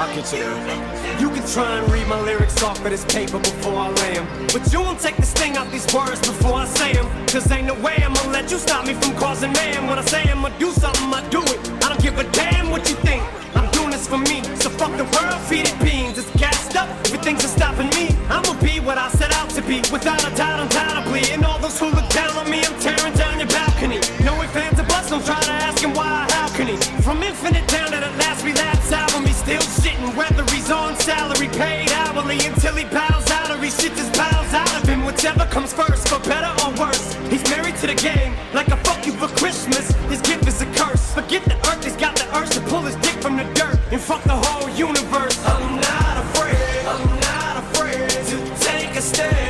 Get you. You can try and read my lyrics off of this paper before I lay 'em, But you won't take the sting out these words before I say 'em. Cause ain't no way I'ma let you stop me from causing mayhem. Whichever comes first, for better or worse. He's married to the game, like a fuck you for Christmas. His gift is a curse. Forget the earth, he's got the urge to pull his dick from the dirt and fuck the whole universe. I'm not afraid, I'm not afraid to take a stand,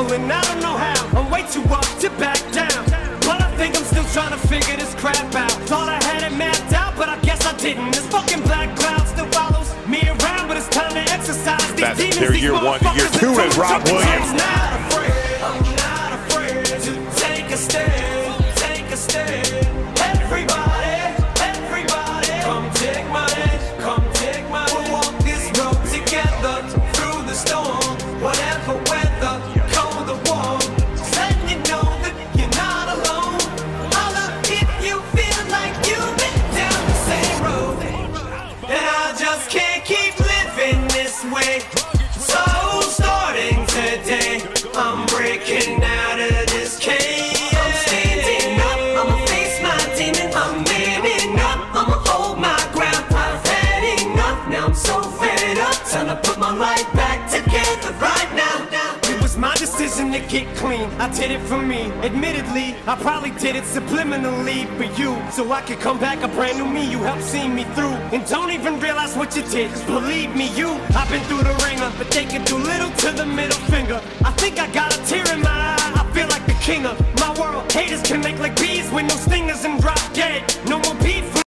I don't know how. I'm way too up to back down. But I think I'm still trying to figure this crap out. Thought I had it mapped out, but I guess I didn't. This fucking black cloud still follows me around, but it's time to exercise these That's demons. their these year one to year two that Rob Williams. I'm not afraid. I'm not afraid to take a stand. Way. So starting today, I'm breaking decision to get clean. I did it for me. Admittedly, I probably did it subliminally for you. So I could come back a brand new me. You helped see me through. And don't even realize what you did. believe me, you, I've been through the ringer. But they can do little to the middle finger. I think I got a tear in my eye. I feel like the king of my world. Haters can make like bees with no stingers and dry